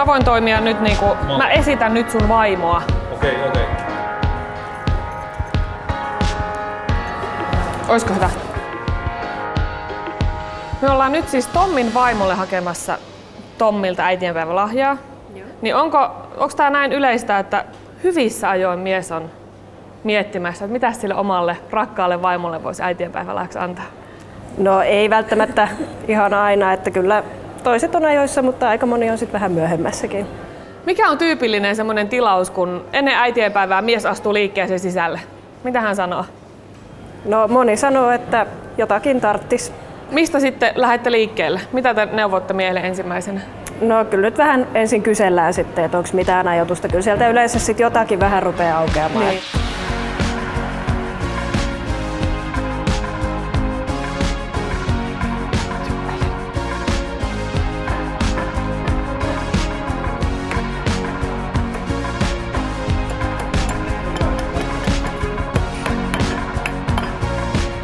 Mä voin toimia nyt niinku, mä esitän nyt sun vaimoa. Okei, okay, okei. Okay. Oisko hyvä? Me ollaan nyt siis Tommin vaimolle hakemassa Tommilta äitienpäivälahjaa. Joo. Niin onko, onko tää näin yleistä, että hyvissä ajoin mies on miettimässä, että mitä sille omalle rakkaalle vaimolle voisi äitienpäivälahjaksi antaa? No ei välttämättä ihan aina, että kyllä toiset on ajoissa, mutta aika moni on sitten vähän myöhemmässäkin. Mikä on tyypillinen semmoinen tilaus, kun ennen äitienpäivää mies astuu liikkeeseen sisälle? Mitä hän sanoo? No moni sanoo, että jotakin tarttis. Mistä sitten lähdette liikkeelle? Mitä te neuvotte miehelle ensimmäisenä? No kyllä nyt vähän ensin kysellään sitten, että onko mitään ajoitusta. Kyllä sieltä yleensä sitten jotakin vähän rupeaa aukeamaan. Niin.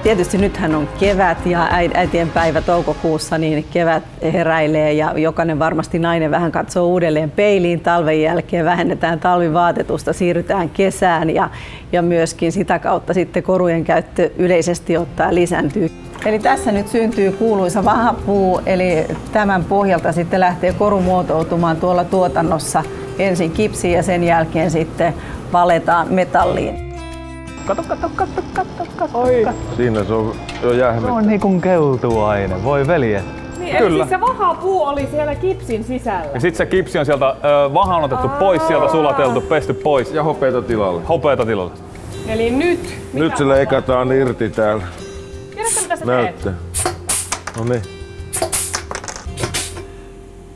Tietysti nythän on kevät ja äitien päivä toukokuussa, niin kevät heräilee ja jokainen varmasti nainen vähän katsoo uudelleen peiliin talven jälkeen, vähennetään talvivaatetusta, siirrytään kesään ja, ja myöskin sitä kautta sitten korujen käyttö yleisesti ottaa lisääntyy. Eli tässä nyt syntyy kuuluisa vahapuu, eli tämän pohjalta sitten lähtee koru muotoutumaan tuolla tuotannossa ensin kipsiin ja sen jälkeen sitten valetaan metalliin. Kato, kato, kato, kato, kato. Oi. Siinä se on jo jähmettä. Se on niin kuin keltuaine. Voi veljet. Niin, Kyllä. Eli siis se vahapuu oli siellä kipsin sisällä. Ja sitten se kipsi on sieltä ö, vahan otettu Aa. pois, sieltä sulateltu, pesty pois. Ja hopeita tilalle. Hopeita tilalle. Eli nyt... Nyt se leikataan irti täällä. Tiedätkö mitä sä. No niin.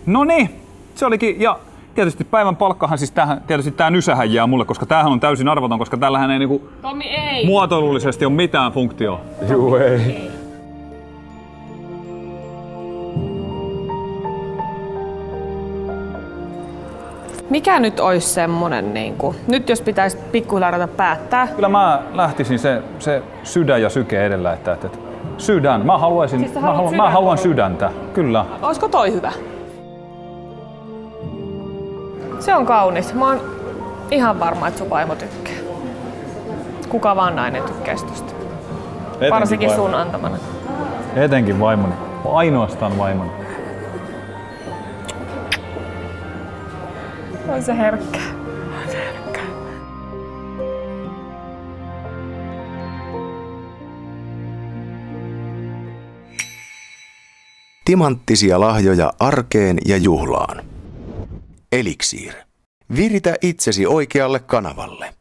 No niin, se olikin. Ja tietysti päivän palkkahan, siis tähän, tietysti tämä nysähän jää mulle, koska tämähän on täysin arvoton, koska tällähän ei, niinku Tommi, ei. muotoilullisesti ole mitään funktioa. Juu, ei. ei. Mikä nyt olisi semmonen, niin kuin, nyt jos pitäisi pikkuhiljaa ruveta päättää? Kyllä mä lähtisin se, se sydän ja syke edellä, että, että sydän. Mä haluaisin, siis mä, haluan, mä haluan sydäntä, kyllä. Olisiko toi hyvä? Se on kaunis. Mä oon ihan varma, että sun vaimo tykkää. Kuka vaan nainen tykkää tosta. Etenkin Varsinkin vaimoni. sun antamana. Etenkin vaimoni. Ainoastaan vaimoni. On se herkkä. On se herkkä. Timanttisia lahjoja arkeen ja juhlaan. Eliksiir. Viritä itsesi oikealle kanavalle.